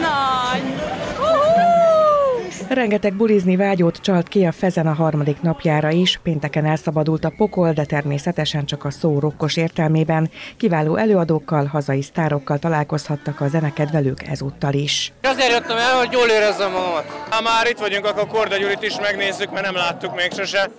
nagy! Rengeteg bulizni vágyót csalt ki a Fezen a harmadik napjára is, pénteken elszabadult a pokol, de természetesen csak a szó rokkos értelmében. Kiváló előadókkal, hazai sztárokkal találkozhattak a zenekedvelők ezúttal is. Azért jöttem el, hogy jól érezzem magamat. Ha már itt vagyunk, akkor Korda Gyurit is megnézzük, mert nem láttuk még sose.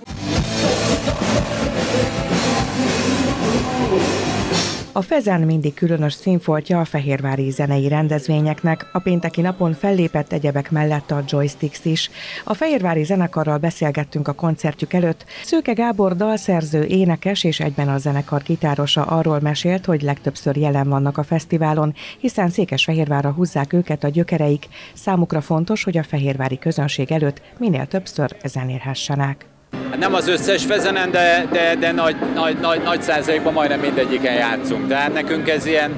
A Fezen mindig különös színfoltja a fehérvári zenei rendezvényeknek. A pénteki napon fellépett egyebek mellett a Joysticks is. A fehérvári zenekarral beszélgettünk a koncertjük előtt. Szőke Gábor dalszerző, énekes és egyben a zenekar gitárosa arról mesélt, hogy legtöbbször jelen vannak a fesztiválon, hiszen Székesfehérvárra húzzák őket a gyökereik. Számukra fontos, hogy a fehérvári közönség előtt minél többször zenélhessenek. Hát nem az összes fezenen, de, de, de nagy, nagy, nagy, nagy százalékban majdnem mindegyiken játszunk. Tehát nekünk ez ilyen,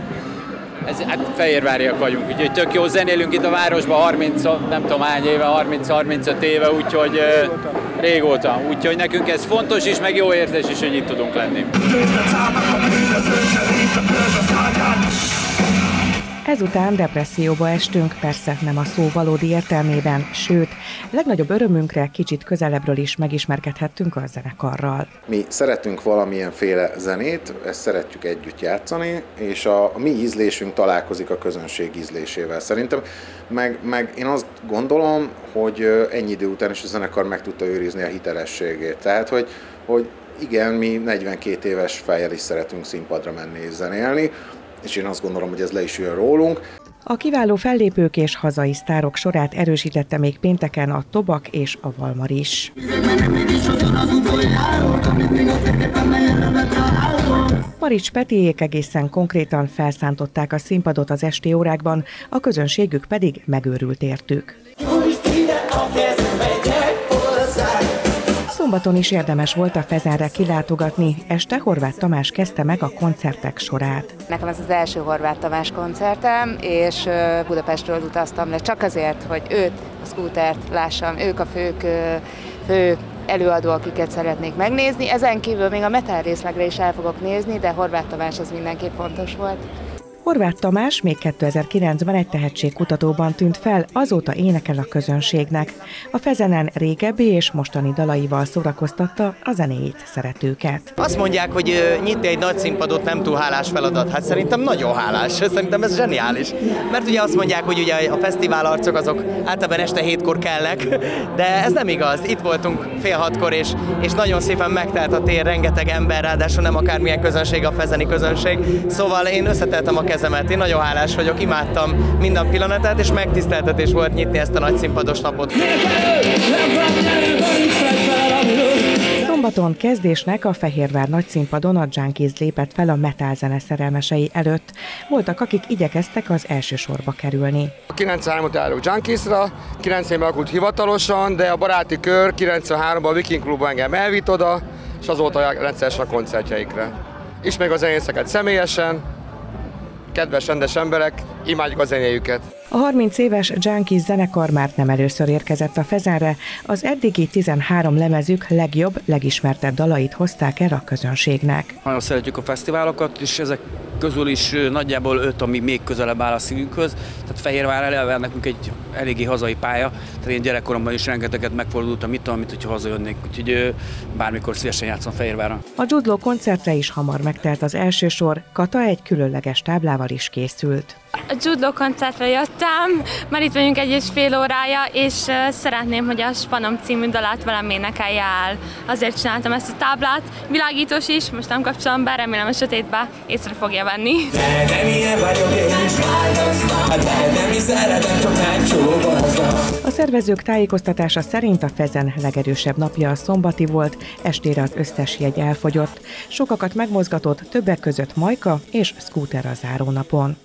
ez, hát fehérváriak vagyunk, úgyhogy tök jó zenélünk itt a városban 30, nem tudom hány éve, 30-35 éve, úgyhogy régóta. Úgyhogy nekünk ez fontos is, meg jó érzés is, hogy itt tudunk lenni. Ezután depresszióba estünk, persze nem a szó valódi értelmében, sőt, legnagyobb örömünkre kicsit közelebbről is megismerkedhettünk a zenekarral. Mi szeretünk valamilyen féle zenét, ezt szeretjük együtt játszani, és a, a mi ízlésünk találkozik a közönség ízlésével. Szerintem, meg, meg én azt gondolom, hogy ennyi idő után is a zenekar meg tudta őrizni a hitelességét. Tehát, hogy, hogy igen, mi 42 éves fejjel is szeretünk színpadra menni és zenélni, és én azt gondolom, hogy ez le is jön rólunk. A kiváló fellépők és hazai sztárok sorát erősítette még pénteken a Tobak és a Valmar is. Marics Petiék egészen konkrétan felszántották a színpadot az esti órákban, a közönségük pedig megőrült értük. Szombaton is érdemes volt a Fezenre kilátogatni, este Horváth Tamás kezdte meg a koncertek sorát. Nekem ez az első Horváth Tamás koncertem, és Budapestről utaztam le csak azért, hogy őt, a scootert lássam, ők a fők, fő előadó, akiket szeretnék megnézni. Ezen kívül még a metal részlegre is el fogok nézni, de Horváth Tamás az mindenképp fontos volt. Horváth Tamás még 2009-ben egy tehetségkutatóban tűnt fel, azóta énekel a közönségnek. A Fezenen régebbi és mostani dalaival szórakoztatta a zenéjét szeretőket. Azt mondják, hogy nyitni egy nagy színpadot nem túl hálás feladat. Hát szerintem nagyon hálás, szerintem ez zseniális. Mert ugye azt mondják, hogy ugye a fesztivál arcok azok általában este hétkor kellnek, de ez nem igaz. Itt voltunk fél hatkor, és, és nagyon szépen megtelt a tér, rengeteg ember, ráadásul nem akármilyen közönség a fezeni közönség. Szóval én összetettem a kezemet. Én nagyon hálás vagyok, imádtam minden pillanatát, és megtiszteltetés volt nyitni ezt a nagy színpados napot. Szombaton kezdésnek a Fehérvár nagyszínpadon a Junkies lépett fel a metal zene szerelmesei előtt. Voltak, akik igyekeztek az első sorba kerülni. A 93-ot álló Junkiesra, 90-ben alakult hivatalosan, de a baráti kör 93-ban a Viking Club engem elvitt oda, és azóta rendszeresen a koncertjeikre. Ismerjük a zenészeket személyesen, kedves, rendes emberek, imádjuk a zenéjüket. A 30 éves Junkies zenekar már nem először érkezett a Fezenre, az eddigi 13 lemezük legjobb, legismertebb dalait hozták el a közönségnek. Nagyon szeretjük a fesztiválokat, és ezek közül is nagyjából öt, ami még közelebb áll a szívünkhöz. Tehát Fehérvár eleve nekünk egy eléggé hazai pálya, tehát én gyerekkoromban is rengeteget megfordultam itt, amit hogyha hazajönnék, úgyhogy bármikor szívesen játszom Fehérváron. A Judló koncertre is hamar megtelt az első sor, Kata egy különleges táblával is készült. A Judló koncertre jöttem, már itt vagyunk egy és fél órája, és szeretném, hogy a Spanom című dalát velem énekelje el. Azért csináltam ezt a táblát. Világítós is, most nem kapcsolom be, remélem a sötétbe észre fogja venni. A szervezők tájékoztatása szerint a Fezen legerősebb napja a szombati volt, estére az összes jegy elfogyott. Sokakat megmozgatott, többek között Majka és Scooter a zárónapon.